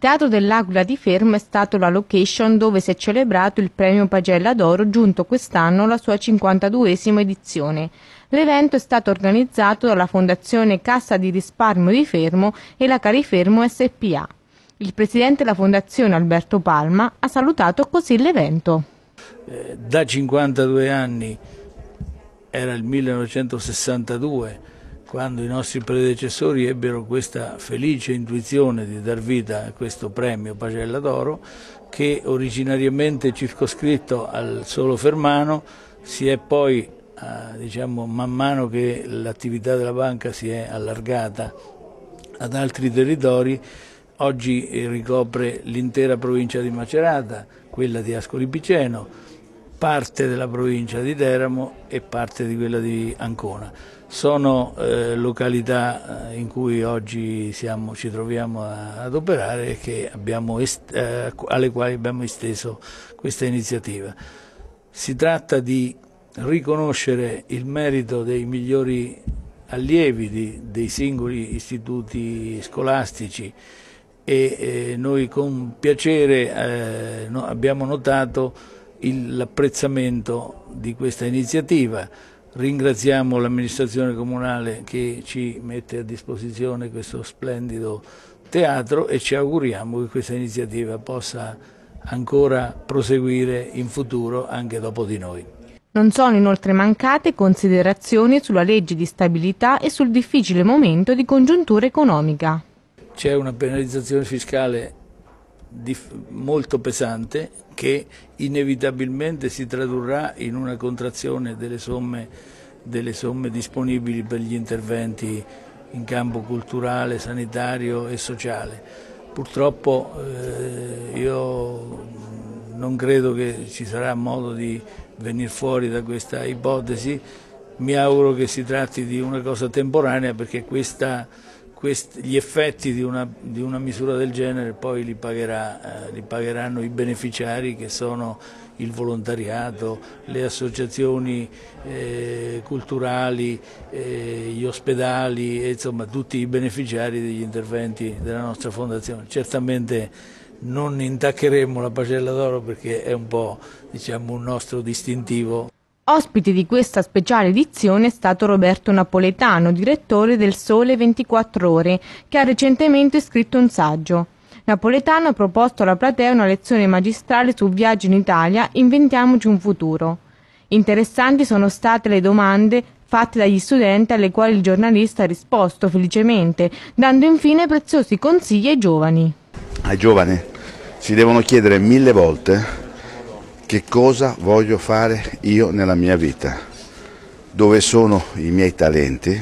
Il Teatro dell'Aquila di Fermo è stato la location dove si è celebrato il premio Pagella d'Oro giunto quest'anno alla sua 52esima edizione. L'evento è stato organizzato dalla Fondazione Cassa di Risparmio di Fermo e la Carifermo SPA. Il presidente della Fondazione Alberto Palma ha salutato così l'evento. Eh, da 52 anni era il 1962 quando i nostri predecessori ebbero questa felice intuizione di dar vita a questo premio Pagella d'Oro che originariamente circoscritto al solo Fermano si è poi, eh, diciamo, man mano che l'attività della banca si è allargata ad altri territori, oggi ricopre l'intera provincia di Macerata, quella di Ascoli Piceno, parte della provincia di Teramo e parte di quella di Ancona sono eh, località eh, in cui oggi siamo, ci troviamo a, ad operare e eh, alle quali abbiamo esteso questa iniziativa. Si tratta di riconoscere il merito dei migliori allievi di, dei singoli istituti scolastici e eh, noi con piacere eh, no, abbiamo notato l'apprezzamento di questa iniziativa Ringraziamo l'amministrazione comunale che ci mette a disposizione questo splendido teatro e ci auguriamo che questa iniziativa possa ancora proseguire in futuro anche dopo di noi. Non sono inoltre mancate considerazioni sulla legge di stabilità e sul difficile momento di congiuntura economica. C'è una penalizzazione fiscale molto pesante che inevitabilmente si tradurrà in una contrazione delle somme, delle somme disponibili per gli interventi in campo culturale, sanitario e sociale. Purtroppo eh, io non credo che ci sarà modo di venire fuori da questa ipotesi, mi auguro che si tratti di una cosa temporanea perché questa questi, gli effetti di una, di una, misura del genere poi li, pagherà, eh, li, pagheranno i beneficiari che sono il volontariato, le associazioni eh, culturali, eh, gli ospedali, insomma tutti i beneficiari degli interventi della nostra fondazione. Certamente non intaccheremo la pagella d'oro perché è un po' diciamo, un nostro distintivo. Ospite di questa speciale edizione è stato Roberto Napoletano, direttore del Sole 24 Ore, che ha recentemente scritto un saggio. Napoletano ha proposto alla platea una lezione magistrale su viaggio in Italia Inventiamoci un futuro. Interessanti sono state le domande fatte dagli studenti alle quali il giornalista ha risposto felicemente, dando infine preziosi consigli ai giovani. Ai giovani si devono chiedere mille volte che cosa voglio fare io nella mia vita, dove sono i miei talenti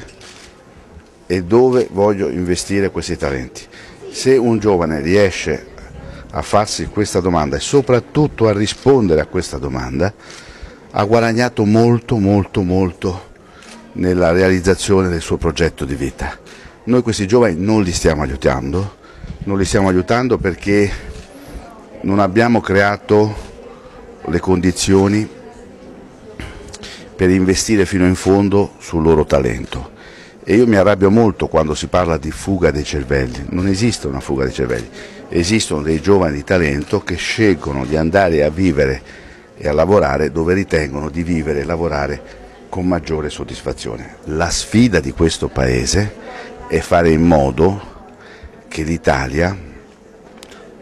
e dove voglio investire questi talenti. Se un giovane riesce a farsi questa domanda e soprattutto a rispondere a questa domanda, ha guadagnato molto, molto, molto nella realizzazione del suo progetto di vita. Noi questi giovani non li stiamo aiutando, non li stiamo aiutando perché non abbiamo creato le condizioni per investire fino in fondo sul loro talento. E io mi arrabbio molto quando si parla di fuga dei cervelli. Non esiste una fuga dei cervelli, esistono dei giovani di talento che scelgono di andare a vivere e a lavorare dove ritengono di vivere e lavorare con maggiore soddisfazione. La sfida di questo Paese è fare in modo che l'Italia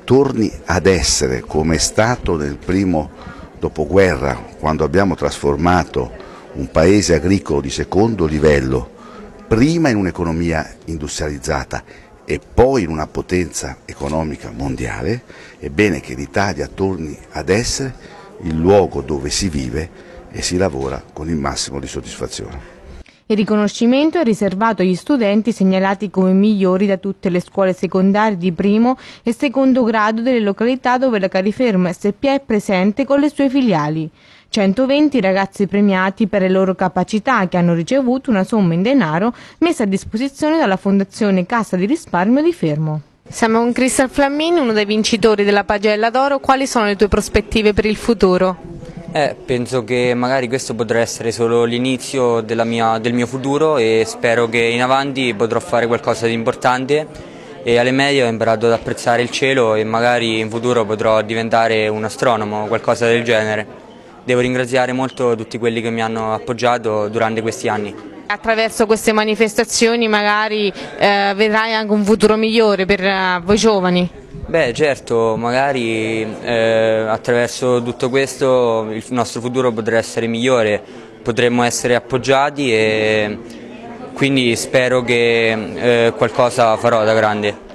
torni ad essere come è stato nel primo dopoguerra, quando abbiamo trasformato un paese agricolo di secondo livello, prima in un'economia industrializzata e poi in una potenza economica mondiale, è bene che l'Italia torni ad essere il luogo dove si vive e si lavora con il massimo di soddisfazione. Il riconoscimento è riservato agli studenti segnalati come migliori da tutte le scuole secondarie di primo e secondo grado delle località dove la Cariferma SPA è presente con le sue filiali. 120 ragazzi premiati per le loro capacità che hanno ricevuto una somma in denaro messa a disposizione dalla Fondazione Cassa di Risparmio di Fermo. Siamo con Crystal Flammini, uno dei vincitori della Pagella d'Oro. Quali sono le tue prospettive per il futuro? Eh, penso che magari questo potrà essere solo l'inizio del mio futuro e spero che in avanti potrò fare qualcosa di importante e alle medie ho imparato ad apprezzare il cielo e magari in futuro potrò diventare un astronomo o qualcosa del genere. Devo ringraziare molto tutti quelli che mi hanno appoggiato durante questi anni. Attraverso queste manifestazioni magari eh, vedrai anche un futuro migliore per uh, voi giovani? Beh certo, magari eh, attraverso tutto questo il nostro futuro potrà essere migliore, potremmo essere appoggiati e quindi spero che eh, qualcosa farò da grande.